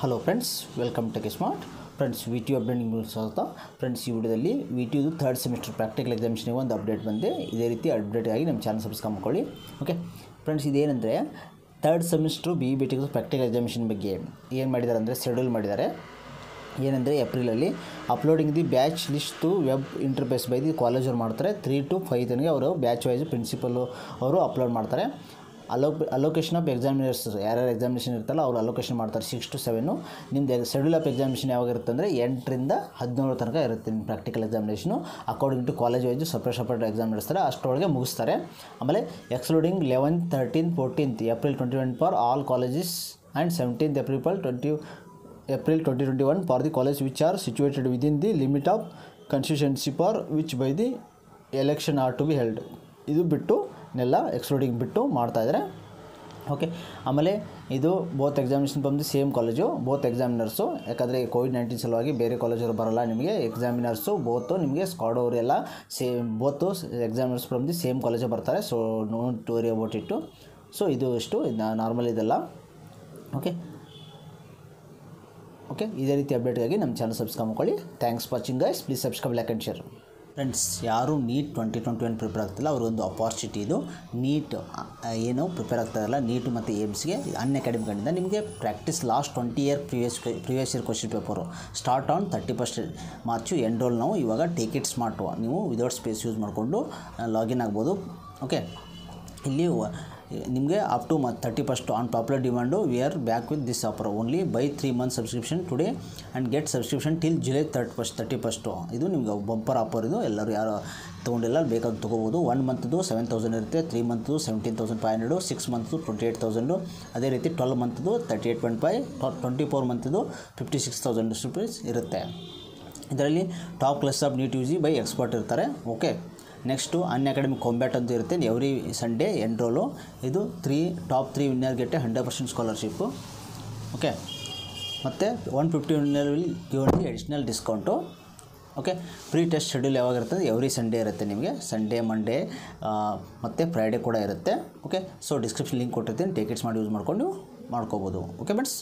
Hello friends welcome tech smart friends V T updating ಸ್ವಾಗತ. Friends ಈ ವಿಡಿಯೋದಲ್ಲಿ V ಟಿದು ಥರ್ಡ್ ಸೆಮಿಸ್ಟರ್ ಪ್ರಾಕ್ಟಿಕಲ್ ಎಕ್ಸಾಮಿಷನ್ಗೆ ಒಂದು ಅಪ್ಡೇಟ್ ಬಂದೆ. ಇದೇ ರೀತಿ ಅಪ್ಡೇಟ್ ಆಗಿ ನಮ್ಮ ಚಾನಲ್ ಸಬ್ಸ್ಕ್ರೈಬ್ ಮಾಡ್ಕೊಳ್ಳಿ. ಓಕೆ ಫ್ರೆಂಡ್ಸ್ ಇದೇನೆಂದರೆ ಥರ್ಡ್ ಸೆಮಿಸ್ಟ್ರು ಬಿ ಬಿ ಟಿಗೆ ಪ್ರಾಕ್ಟಿಕಲ್ ಎಕ್ಸಾಮಿಷನ್ ಬಗ್ಗೆ ಏನು ಮಾಡಿದ್ದಾರೆ ಅಂದರೆ ಶೆಡ್ಯೂಲ್ ಮಾಡಿದ್ದಾರೆ ಏನಂದರೆ ಏಪ್ರಿಲಲ್ಲಿ uploading the batch list to web interface by the ಕಾಲೇಜವ್ರು ಮಾಡ್ತಾರೆ. ತ್ರೀ ಟು ಫೈವ್ ತನಕ ಅವರು ಬ್ಯಾಚ್ ವೈಸ್ ಪ್ರಿನ್ಸಿಪಲ್ ಅವರು ಅಪ್ಲೋಡ್ ಮಾಡ್ತಾರೆ. ಅಲೋ ಅಲೋಕೇಶನ್ ಆಫ್ ಎಕ್ಸಾಮಿನರ್ಸ್ ಯಾರ್ಯಾರು ಎಕ್ಸಾಮಿನೇಷನ್ ಇರ್ತಲ್ಲ ಅವ್ರು ಅಲೋಕೇಶನ್ ಮಾಡ್ತಾರೆ. ಸಿಕ್ಸ್ ಟು ಸೆವೆನ್ನು ನಿಮ್ಮದು ಶೆಡ್ಯೂಲ್ ಆಫ್ ಎಕ್ಸಾಮಿನೇಷನ್ ಯಾವಾಗ ಇರುತ್ತೆ ಅಂದರೆ ಎಂಟರಿಂದ ಹದಿನೇಳು ತನಕ ಇರುತ್ತೆ ನಿಮ್ಮ practical examination according to college wise separate separate exam ನಡೆಸ್ತಾರೆ. ಅಷ್ಟರೊಳಗೆ ಮುಗಿಸ್ತಾರೆ. ಆಮೇಲೆ excluding eleven thirteen fourteenth April twenty one for all colleges and seventeenth April twenty April twenty twenty one for the college which are situated within the limit of constituency for which by the election are to be held ಇದು ಬಿಟ್ಟು ನೆಲ್ಲ excluding ಬಿಟ್ಟು ಮಾಡ್ತಾಯಿದ್ದಾರೆ okay ಆಮೇಲೆ ಇದು both examination ಬಂದು same college both examiners ಯಾಕಂದರೆ Covid nineteen ಸಲುವಾಗಿ ಬೇರೆ ಕಾಲೇಜವರು ಬರೋಲ್ಲ ನಿಮಗೆ. ಎಕ್ಸಾಮಿನರ್ಸು ಬೋತು ನಿಮಗೆ ಸ್ಕಾಡ್ ಅವರೆಲ್ಲ same both examiners from the same college ಬರ್ತಾರೆ. So no to worry about it so ಇದು ಇಷ್ಟು. ಇದು ನಾರ್ಮಲ್ ಇದೆಲ್ಲ. ಓಕೆ ಓಕೆ ಇದೇ ರೀತಿ ಅಪ್ಡೇಟ್ಗಾಗಿ ನಮ್ಮ ಚಾನಲ್ ಸಬ್ಸ್ಕ್ರೈಬ್ ಮಾಡ್ಕೊಳ್ಳಿ. Thanks watching guys please subscribe like and share friends ಯಾರು NEET twenty twenty one prepare ಆಗ್ತಿಲ್ಲ ಅವರೊಂದು ಅಪಾರ್ಚುನಿಟಿ ಇದು. ನೀಟ್ ಏನು ಪ್ರಿಪೇರ್ ಆಗ್ತಾರಲ್ಲ ನೀಟ್ ಮತ್ತು ಏಮ್ಸ್ಗೆ ಅನ್ ಅಕಾಡೆಮಿಗಳಿಂದ ನಿಮಗೆ practice last twenty year previous previous year question paper start on thirty first March roll ನಾವು ಇವಾಗ ಟೇಕ್ ಇಟ್ ಸ್ಮಾರ್ಟ್ ನೀವು ವಿದೌಟ್ ಸ್ಪೇಸ್ ಯೂಸ್ ಮಾಡಿಕೊಂಡು ಲಾಗಿನ್ ಆಗ್ಬೋದು. ಓಕೆ ಇಲ್ಲಿ ನಿಮಗೆ ಅಪ್ ಟು ಮತ್ತು thirty first on popular demand we are back with this offer only buy three month subscription today and get subscription till July thirty first thirty first ಇದು ನಿಮಗೆ bumper offer ಇದು. ಎಲ್ಲರೂ ಯಾರು ತೊಗೊಂಡಿಲ್ಲ ಬೇಕಾದ ತೊಗೋಬೋದು. ಒನ್ ಮಂತ್ದು ಸೆವೆನ್ ತೌಸಂಡ್ ಇರುತ್ತೆ three ಮಂತ್ದು seventeen thousand five hundred six ಮಂತ್ದು twenty eight thousand ಅದೇ ರೀತಿ twelve ಮಂತ್ದು thirty eight point five twenty four ಮಂತ್ದು fifty six thousand rupees ಇರುತ್ತೆ. ಇದರಲ್ಲಿ top class of NEET U G by expert ಇರ್ತಾರೆ. Okay next Unacademy combat ಅಂತ ಇರುತ್ತೆ. Every Sunday enrol ಇದು three top three winner get hundred percent scholarship okay ಮತ್ತು one fifty given the additional discount okay pre test schedule ಯಾವಾಗ ಇರುತ್ತೆ every Sunday ಇರುತ್ತೆ ನಿಮಗೆ. Sunday Monday ಮತ್ತು Friday ಕೂಡ ಇರುತ್ತೆ. ಓಕೆ ಸೊ ಡಿಸ್ಕ್ರಿಪ್ಷನ್ ಲಿಂಕ್ ಕೊಟ್ಟಿರ್ತೀನಿ. ಟಿಕೆಟ್ಸ್ ಮಾಡಿ ಯೂಸ್ ಮಾಡ್ಕೊಂಡು ಮಾಡ್ಕೋಬೋದು. Okay friends